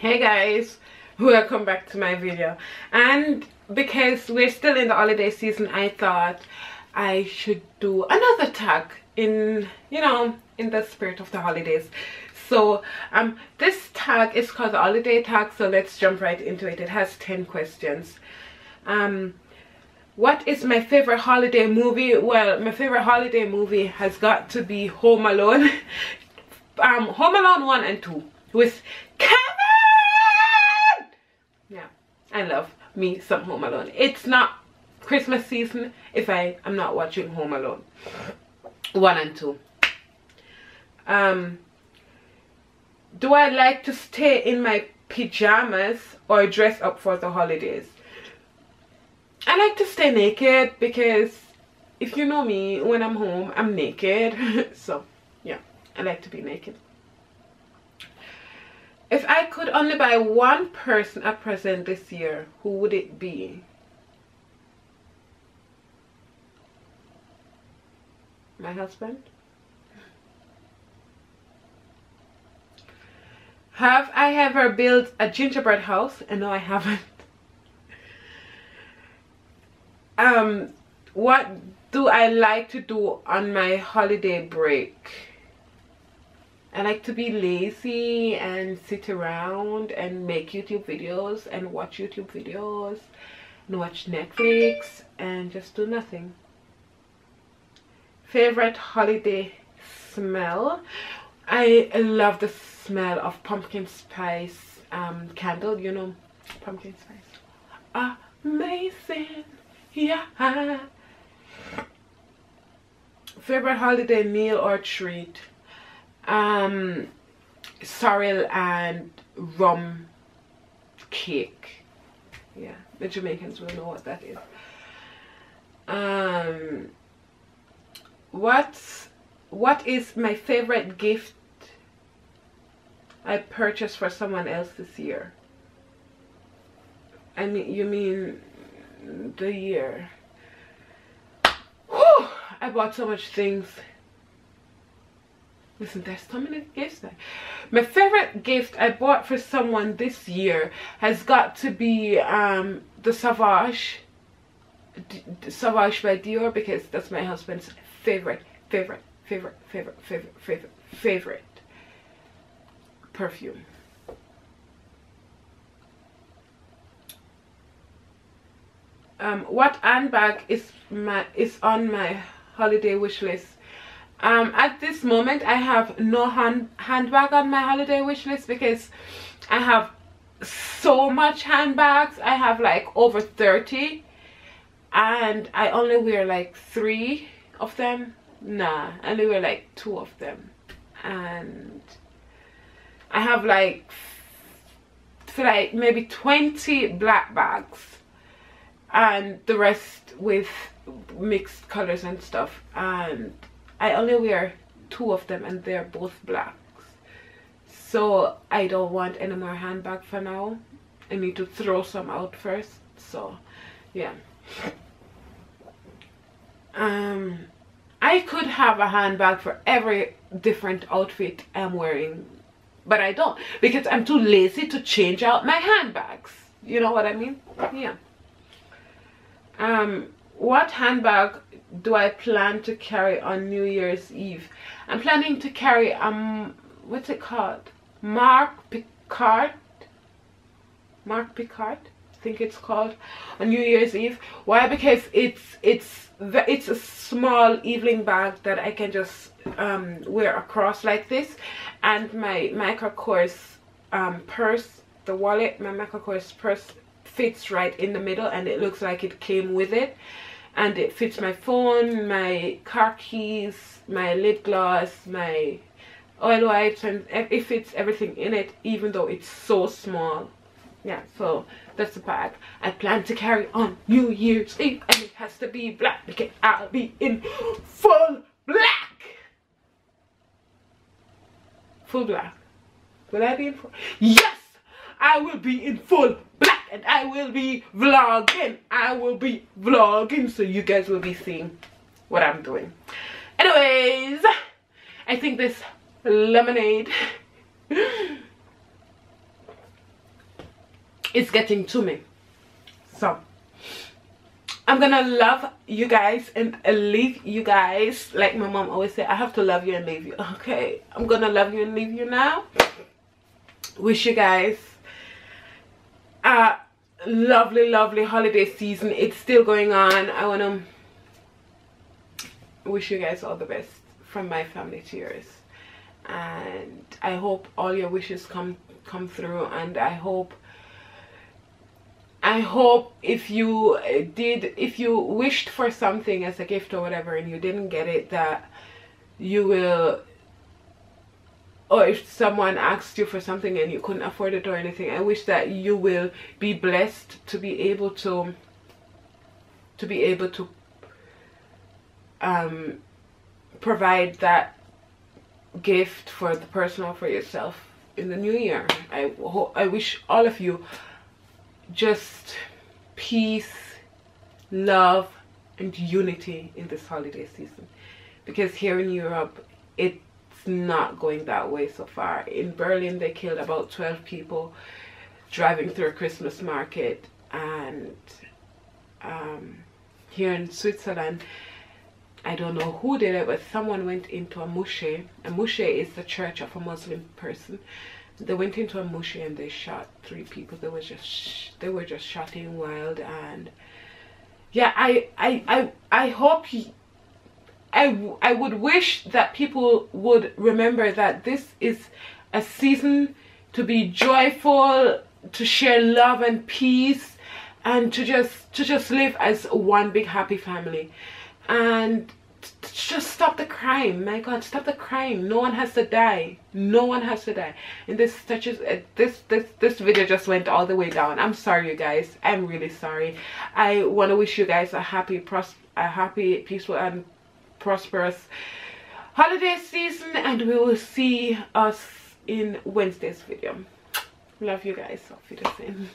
hey guys welcome back to my video. And because we're still in the holiday season i thought i should do another tag in you know in the spirit of the holidays. So um this tag is called the holiday tag so let's jump right into it. It has 10 questions. Um what is my favorite holiday movie? Well my favorite holiday movie has got to be home alone. Um home alone 1 and 2 with Kevin i love me some home alone. It's not christmas season if i am not watching home alone. One and two. Um do i like to stay in my pajamas or dress up for the holidays? I like to stay naked because if you know me when i'm home i'm naked. So yeah i like to be naked if I could only buy one person a present this year, who would it be? My husband? Have I ever built a gingerbread house? And no, I haven't. um, what do I like to do on my holiday break? I like to be lazy and sit around and make YouTube videos and watch YouTube videos and watch Netflix and just do nothing. Favorite holiday smell? I love the smell of pumpkin spice um, candle, you know, pumpkin spice. Amazing, yeah. Favorite holiday meal or treat? Um sorrel and rum cake. Yeah the jamaicans will know what that is. Um what's what is my favorite gift i purchased for someone else this year? I mean you mean the year? Whew, i bought so much things Listen, there's so many gifts there. My favorite gift I bought for someone this year has got to be um, the Sauvage. D Sauvage by Dior because that's my husband's favorite, favorite, favorite, favorite, favorite, favorite, favorite perfume. Um, what handbag is my is on my holiday wish list um at this moment i have no hand handbag on my holiday wish list because i have so much handbags. I have like over 30 and i only wear like three of them. Nah i only wear like two of them. And i have like like maybe 20 black bags and the rest with mixed colors and stuff. And I only wear two of them and they're both blacks. So I don't want any more handbag for now. I need to throw some out first so yeah. Um I could have a handbag for every different outfit I'm wearing but I don't because I'm too lazy to change out my handbags. You know what I mean? Yeah. Um what handbag do I plan to carry on New Year's Eve? I'm planning to carry um what's it called? Marc Picard. Marc Picard, I think it's called on New Year's Eve. Why? Because it's it's it's a small evening bag that I can just um, wear across like this, and my Michael Kors um, purse, the wallet, my Michael Kors purse fits right in the middle, and it looks like it came with it. And it fits my phone my car keys my lip gloss my oil wipes and it fits everything in it even though it's so small. Yeah so that's the bag i plan to carry on. New year's eve and it has to be black because i'll be in full black. Full black. Will i be in full? Yes i will be in full black and I will be vlogging. I will be vlogging so you guys will be seeing what I'm doing. Anyways, I think this lemonade is getting to me so I'm gonna love you guys and leave you guys like my mom always say I have to love you and leave you okay I'm gonna love you and leave you now wish you guys a lovely lovely holiday season. It's still going on. I want to wish you guys all the best from my family to yours. And I hope all your wishes come come through. And I hope I hope if you uh, did if you wished for something as a gift or whatever and you didn't get it that you will or if someone asked you for something and you couldn't afford it or anything I wish that you will be blessed to be able to to be able to um, provide that gift for the person or for yourself in the new year. I, I wish all of you just peace love and unity in this holiday season. Because here in Europe not going that way so far. In Berlin they killed about 12 people driving through a Christmas market. And um, here in Switzerland I don't know who did it but someone went into a mosheh a mosheh is the church of a Muslim person. They went into a mosheh and they shot three people. They were just they were just shooting wild and yeah i i i, I hope he, I, I would wish that people would remember that this is a season to be joyful to share love and peace and to just to just live as one big happy family. And just stop the crime my god stop the crime. No one has to die. No one has to die. And this touches uh, this this this video just went all the way down. I'm sorry you guys. I'm really sorry. I want to wish you guys a happy pros a happy peaceful and prosperous holiday season and we will see us in wednesday's video. Love you guys. Auf wiedersehen